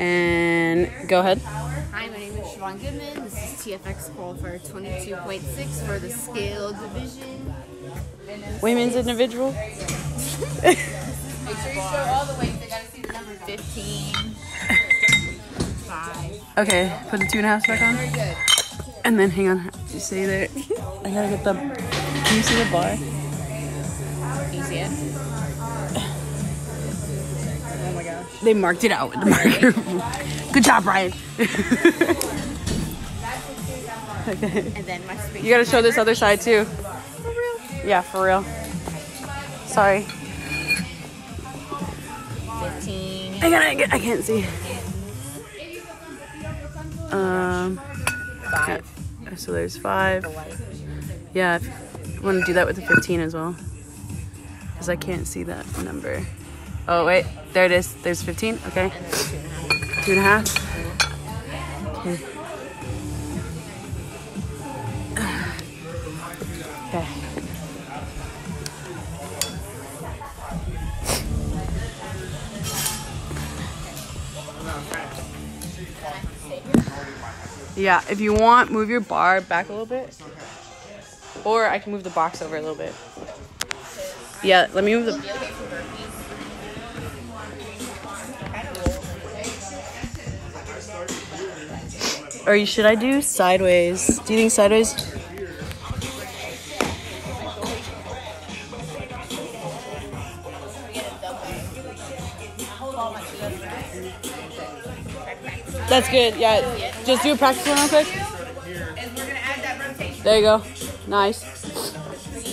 And go ahead. Hi, my name is Siobhan Goodman. This is TFX qualifier 22.6 for the scale division. Women's individual. Make sure you show all the weights. I gotta see the number 15. Five. Okay, put the two and a half back on. Very good. And then hang on. You stay there. I gotta get the. Can you see the bar? They marked it out with the marker. Good job, Brian. okay. And then my space. You gotta show this other side too. Yeah, for real. Sorry. 15. I gotta get. I can't see. Um. Five. So there's five. Yeah, if you want to do that with the 15 as well. Because I can't see that number. Oh, wait. There it is. There's 15. Okay. Two and a half. Okay. Yeah, if you want, move your bar back a little bit. Or I can move the box over a little bit. Yeah, let me move the. Or should I do sideways? Do you think sideways? That's good. Yeah, just do a practice one real quick. That. There you go. Nice.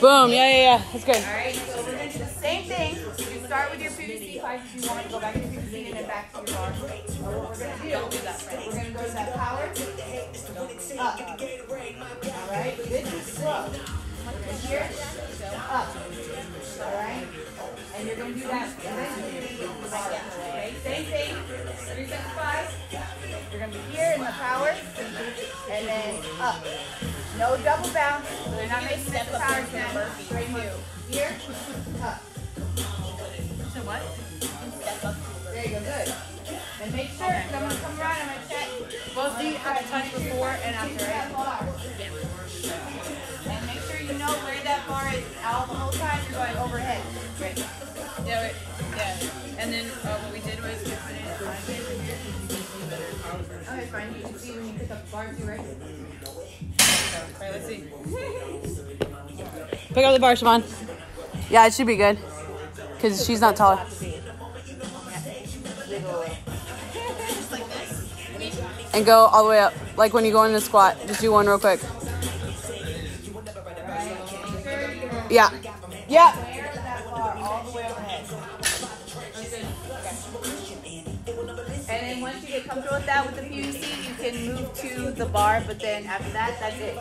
Boom. Yeah, yeah, yeah. That's good. Alright, so we're gonna do the same thing. You start with your PVC pipe if you want to go back to your PVC and then back to your. So what we're gonna do, we're gonna up. Alright, good, slow. Here, up. Alright, and you're gonna do that eventually with the bar. Okay, same thing, three six five. You're gonna be here in the power, and then up. No double bounce, so they're not making this a power snatch. Straight here, here, up. So what? There you go, good. And make sure, gonna come around, gonna check. Both of you have to touch before and after, it. And make sure you know where that bar is all the whole time you're going overhead. Great. Yeah, wait, yeah. And then uh, what we did was we put it on Okay, fine, you can see when you pick up the bar too, right? Alright, let's see. Pick up the bar, Siobhan. Yeah, it should be good. Because she's not taller. And go all the way up. Like when you go in into squat. Just do one real quick. Yeah. Yeah. Once you get comfortable with that with the PVC, you can move to the bar, but then after that, that's it.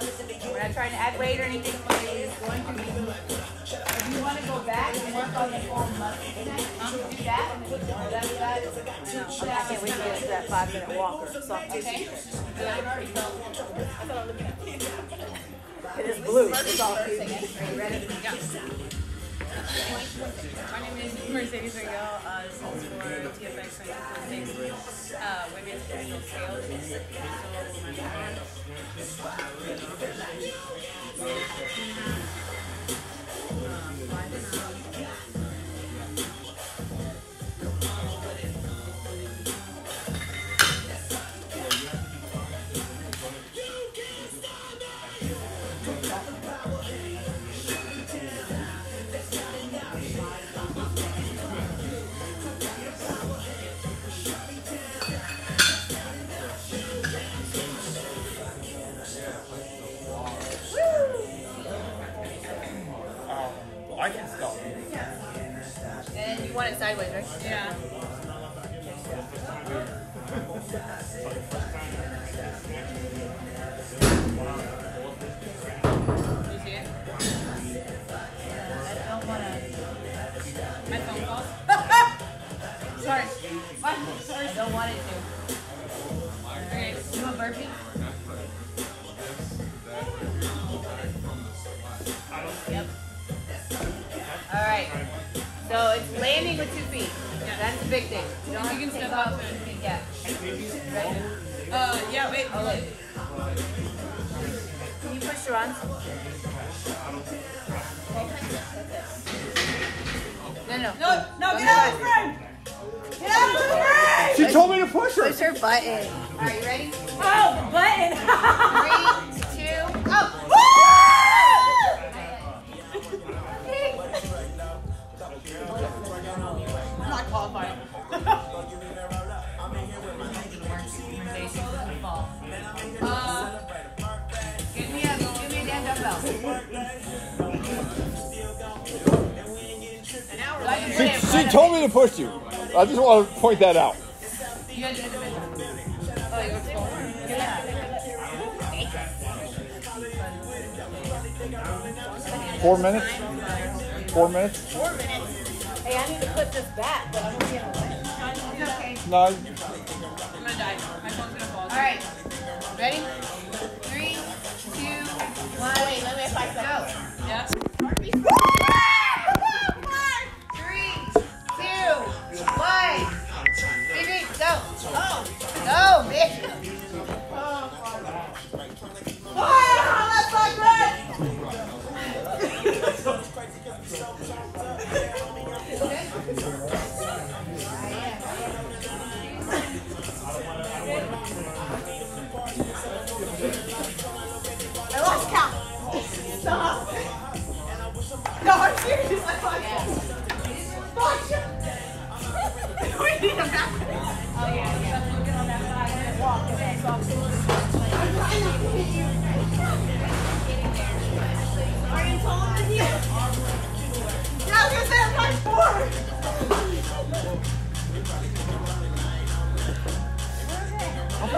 We're not trying to add weight or anything, we're just going to be. If you want to go back and work on the core muscle do that. That's that. I can't wait to get to that five minute walker. So, okay. It is blue. It's all Are you ready? My name is Mercedes Miguel. Uh, this is for TFX 2026 uh, Women's Digital Scales. So, my Okay. Do a burpee. Yep. All right. So it's landing with two feet. That's the big thing. You don't You have can to step take off up with and- two feet. Uh, yeah. Wait, oh, look. Can you push your arms? No, no. No, no, get out of his frame! Get out of his frame! She told me to push her. Push her button. All right, you ready? Oh, button! Three, two, go. I'm not qualified. Uh, give me a, give me a damn dumbbell. She, she told me to push you. I just want to point that out. Four minutes? Four minutes? Four minutes. Hey, I need to put this back, but I'm gonna be in the way. Okay. No. I'm gonna die. My phone's gonna fall. All right. Ready? Three, two, one. Wait, let me if I Go. Yeah.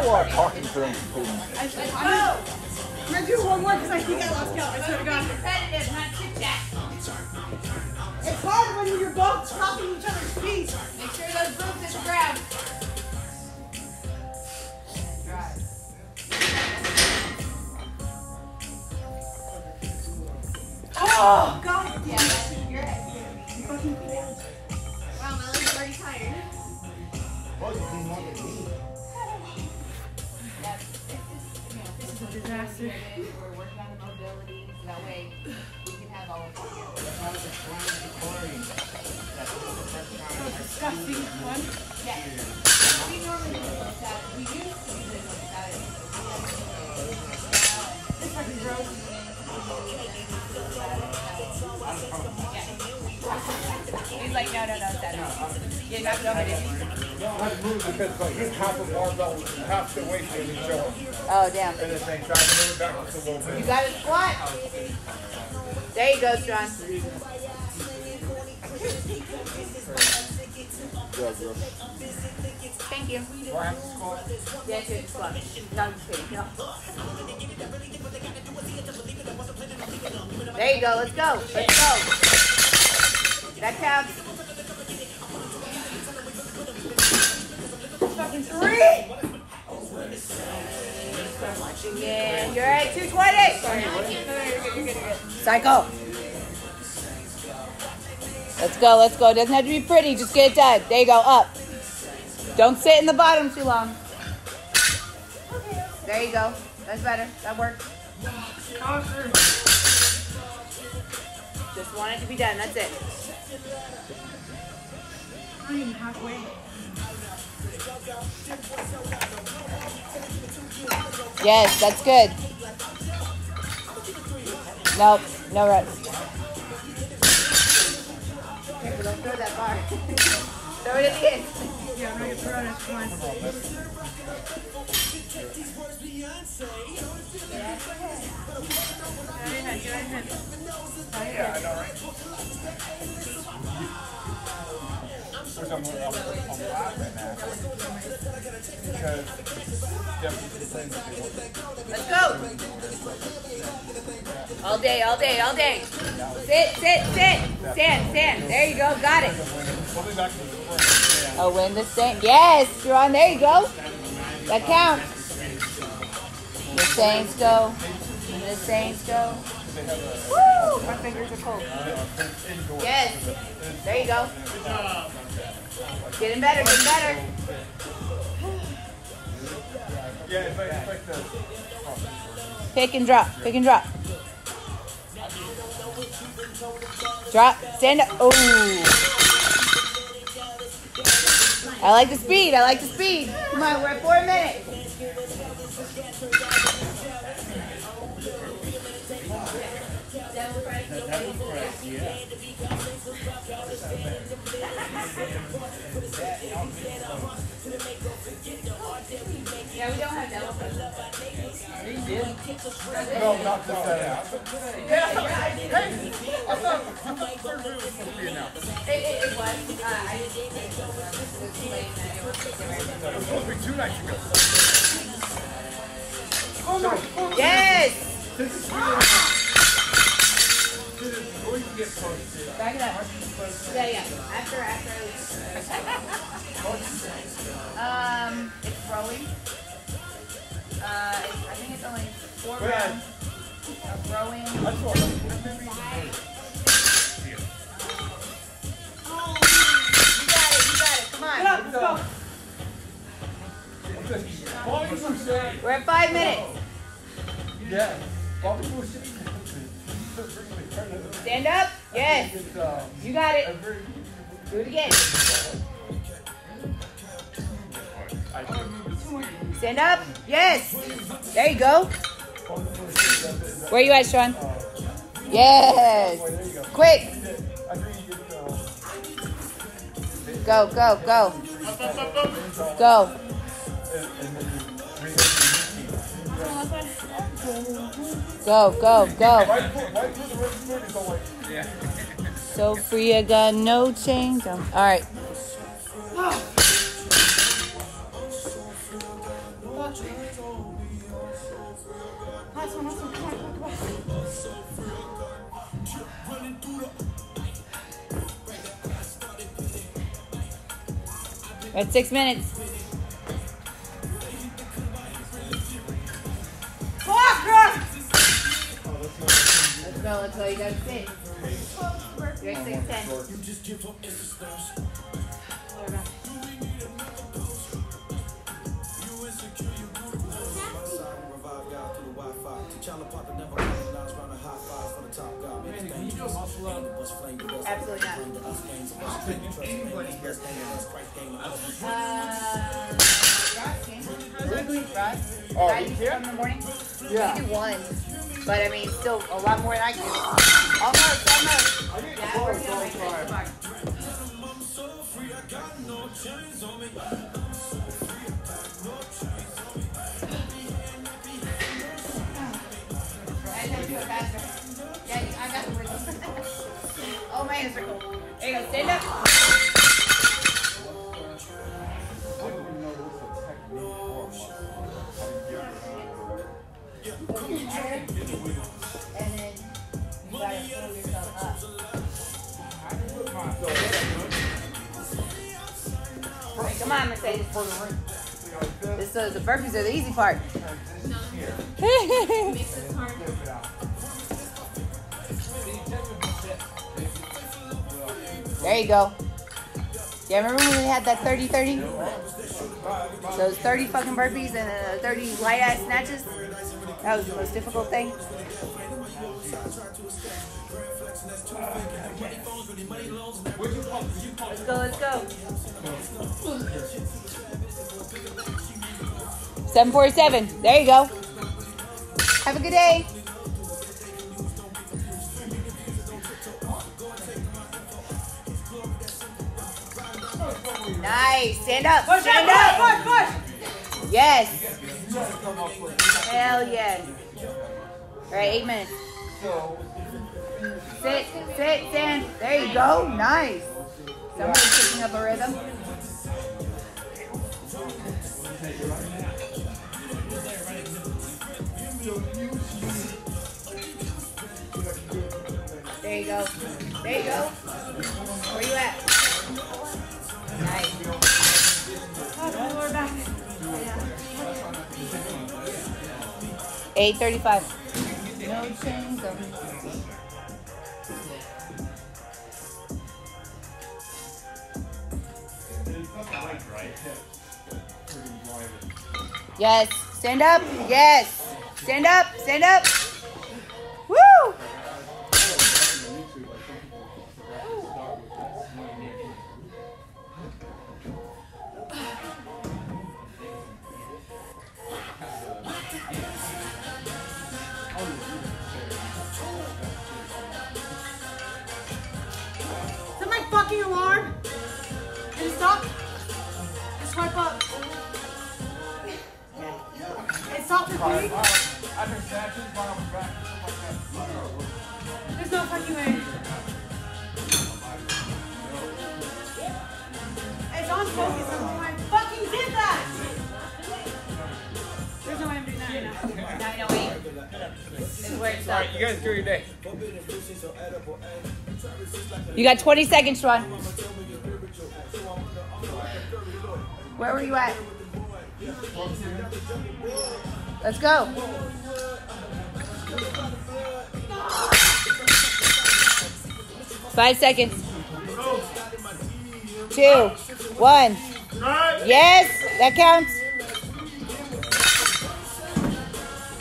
I'm a lot of talking to them. No! I'm gonna do one more because I think I lost count. I swear to God. Competitive, not chit chat. It's hard when you're both stopping each other's feet. Make sure those boobs hit the ground. Oh, God. Yeah, that's your head. Fucking cold. Wow, my legs are already tired. This is a disaster. We're working on the mobility, so that way we can have all of it. Disgusting one. Yeah. We normally on Saturday. We used to do this on Saturday. It's fucking gross. He's like, no, no, no, Saturday. Yeah, knock it over, did you? You don't have to move because like he's half a barbell, half the weight and he's showing. Oh, damn. And this thing, so I can move it back just a little You got a squat. There you go, John. Thank you. Do I have to squat? Yeah, do the squat. No, I'm just kidding. No. There you go. Let's go. Let's go. That counts. Fucking three. Yeah, you're at 220. Sorry. Psycho. Let's go, let's go. It Doesn't have to be pretty, just get it done. There you go, up. Don't sit in the bottom too long. There you go. That's better. That worked. Just want it to be done. That's it. I'm halfway. Yes, that's good. Nope, no. Careful, don't throw that bar. throw it at the end. Yeah, I'm not gonna throw it. It's fine. Yeah, I know, right? I'm, I'm laughing at. Because Let's go. All day, all day, all day. Sit, sit, sit. Stand, stand. There you go. Got it. Oh, the. Oh, win the stand. Yes, you're on. There you go. That counts. The Saints go. The Saints go. Woo! My fingers are cold. Yes. There you go. Getting better, getting better. Pick and drop. Pick and drop. Drop. Stand up. Oh. I like the speed. I like the speed. Come on, we're at four minutes. Yeah, we don't have devil. No, not just that out. Yeah, hey, I thought, I thought surgery was supposed to be announced. It, it, it was. Uh, I just didn't think it was. It was too late and it was different. It was supposed to be two nights ago. Yes. This is really Back it up. Yeah, yeah. After, after I leave. um, it's growing. Uh, I think it's only four Go rounds of growing. That's I'm maybe You got it, you got it. Come on. Bobby Boucher. We're at five minutes. Yeah. Stand up. Yes. You got it. Do it again. Stand up. Yes. There you go. Where are you at, Sean? Yes. Quick. Go, go, go. Go. Go, go, go. So free, I got no chains on. Um, all right. At six minutes. Us games of us. Trust me, it's best game of us. Christ game of us. Uh, Ross, can you? Ross? oh, I you do can't? in the morning. Yeah. You do one, but I mean, still a lot more than I can. Almost, almost. I think Yeah, four we're is gonna all make it time. tomorrow. I know you faster. Yeah, I got the rhythm. Oh, my hands are cold. There you go. Stand up. Put your head, and then you gotta pull yourself up. Hey, come on, Mercedes. This is the burpees are the easy part. there you go. Yeah, remember when we had that 30 30? Those 30 fucking burpees and uh, 30 light ass snatches? That was the most difficult thing. Let's go, let's go. 747. There you go. Have a good day. Nice. Stand up. Stand up. Yes. Hell yes. All right, eight. Sit, sit, stand. There you go. Nice. Somebody's picking up a rhythm. There you go. There you go. Where you at? 835. Yes. Stand up. Yes. Stand up. Stand up. It stopped at three? After statues, while I was back, something like that. There's no fucking way. It's on focus. I don't know why I fucking did that. There's no way I'm doing that right now. 908 is where it's Alright, you guys do your day. You got 20 seconds, Ron. Where were you at? Let's go. Five seconds. Two, one. Yes, that counts.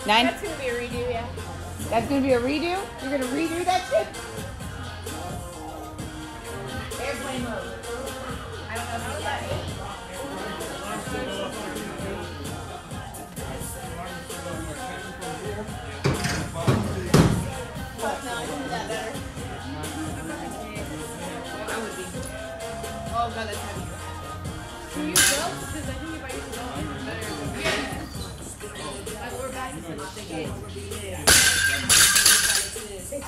Nine. That's gonna be a redo, yeah. That's gonna be a redo? You're gonna redo that shit? Airplane mode. The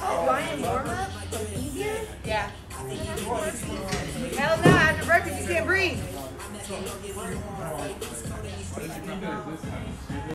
Oh, Ryan warm up? Easier? Yeah. Hell no, after breakfast you can't breathe.